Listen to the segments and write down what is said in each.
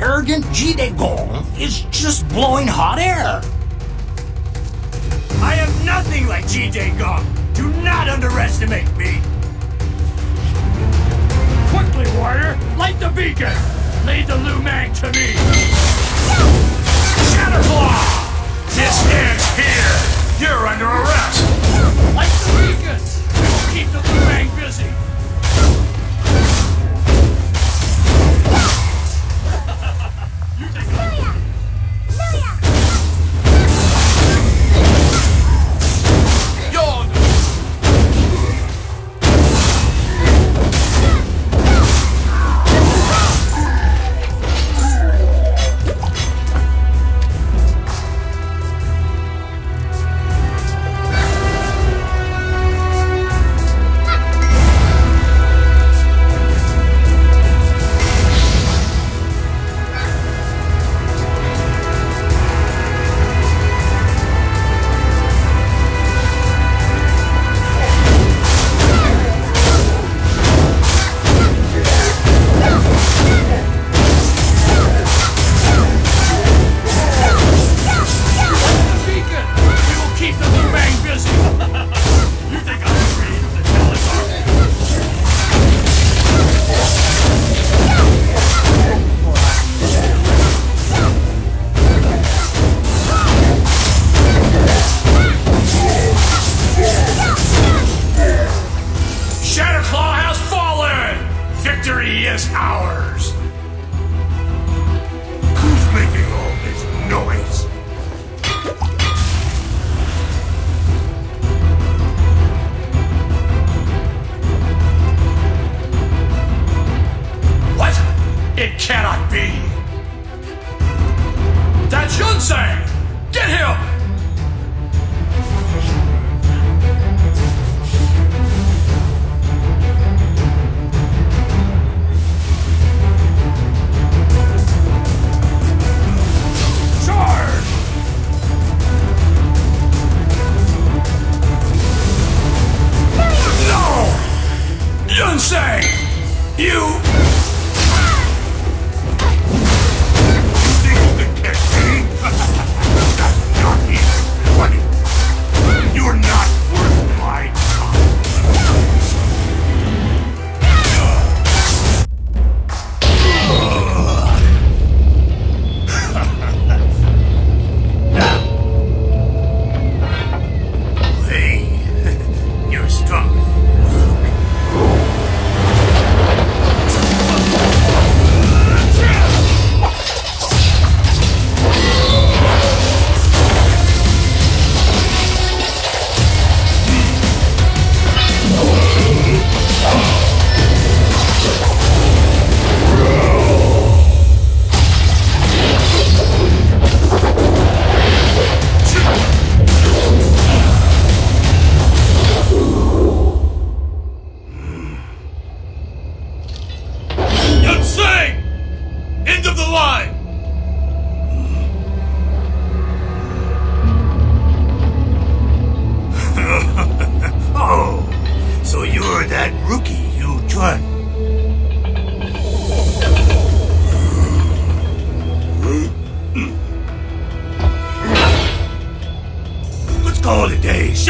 arrogant Jide Gong is just blowing hot air. I am nothing like Jide Gong. Do not underestimate me. Quickly, warrior, light the beacon. Lead the Lu Mang to me. Shatterclaw! This ends here. Is ours! Who's making all this noise? What? It cannot be! That's Yun-Sang! Get him! You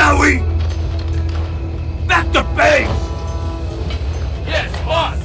shall we? Back to base! Yes, boss!